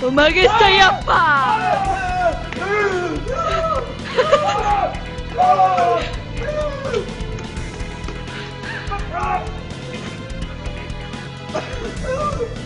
도망했어요 아빠.